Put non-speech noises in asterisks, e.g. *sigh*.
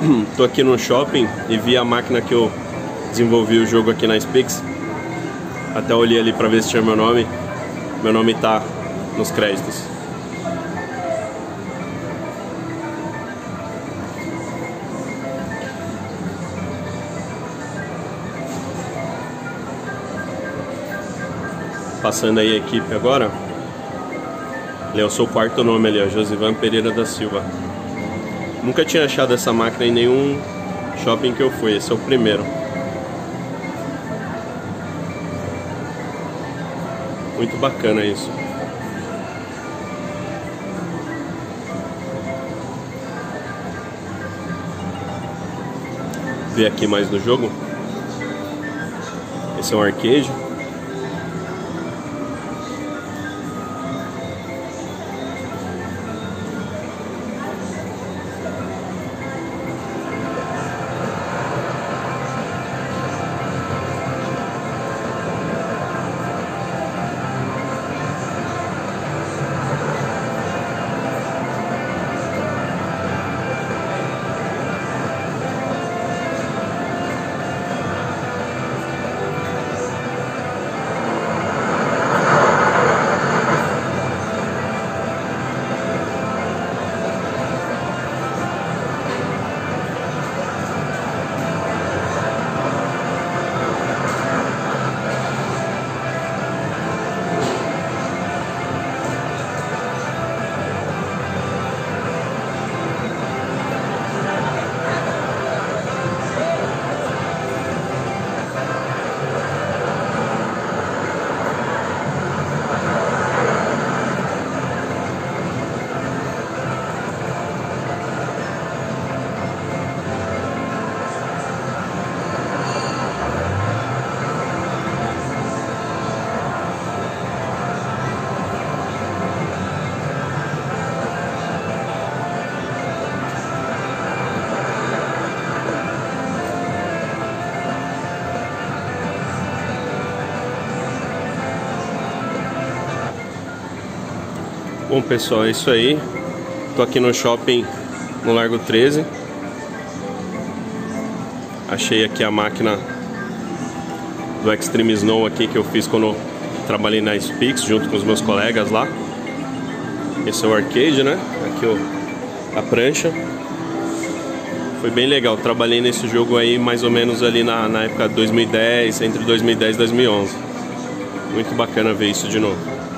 *clears throat* tô aqui no shopping e vi a máquina que eu desenvolvi o jogo aqui na Spix. Até olhei ali para ver se tinha meu nome. Meu nome tá nos créditos. Passando aí a equipe agora. Ele é o quarto nome ali, ó, Josivan Pereira da Silva. Nunca tinha achado essa máquina em nenhum shopping que eu fui, esse é o primeiro. Muito bacana isso. Ver aqui mais do jogo. Esse é um arcade. Bom pessoal, é isso aí. Tô aqui no shopping no Largo 13. Achei aqui a máquina do Extreme Snow aqui que eu fiz quando trabalhei na Spix junto com os meus colegas lá. Esse é o arcade, né? Aqui ó, a prancha. Foi bem legal. Trabalhei nesse jogo aí mais ou menos ali na, na época de 2010, entre 2010 e 2011. Muito bacana ver isso de novo.